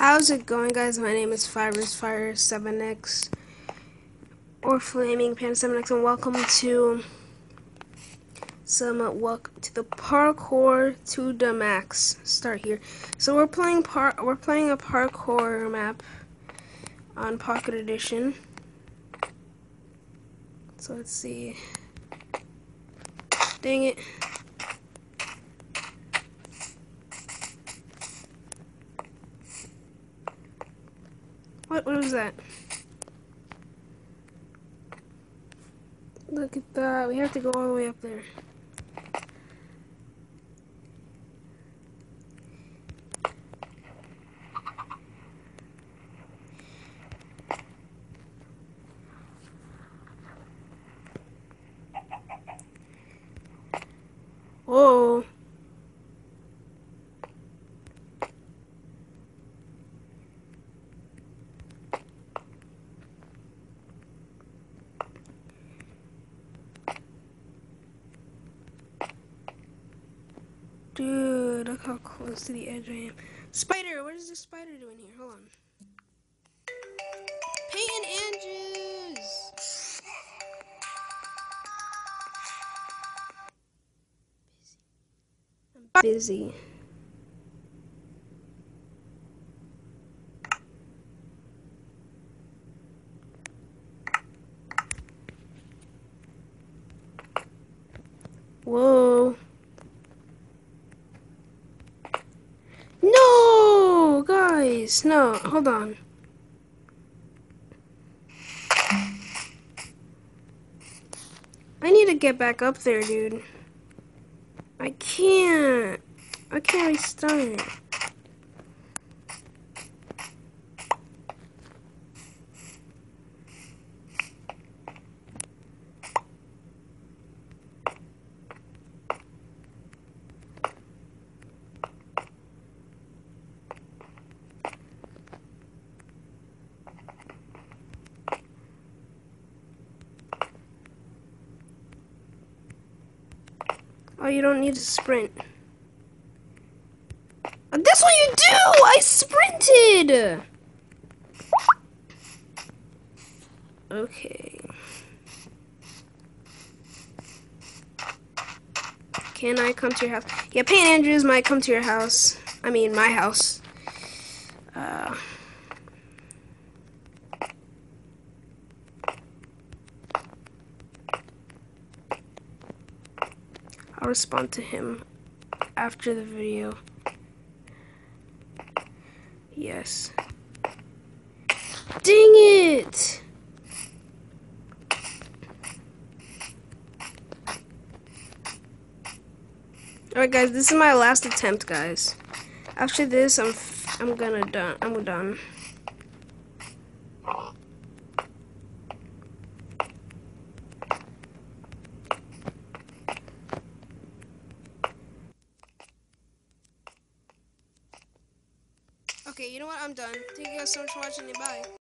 How's it going, guys? My name is FirersFire7x or Flaming Panda 7x, and welcome to some welcome to the parkour to the max. Start here. So we're playing par we're playing a parkour map on Pocket Edition. So let's see. Dang it. What, what was that? Look at that. We have to go all the way up there. Whoa. Dude, look how close to the edge I am. Spider, what is this spider doing here? Hold on. Peyton Andrews! I'm busy. Whoa. No, no, hold on. I need to get back up there, dude. I can't. I can't restart. You don't need to sprint. That's what you do! I sprinted! Okay. Can I come to your house? Yeah, Payne Andrews might come to your house. I mean, my house. I'll respond to him after the video. Yes. Dang it! Alright guys, this is my last attempt, guys. After this, I'm f I'm gonna done. I'm done. Okay, you know what? I'm done. Thank you guys so much for watching. Bye.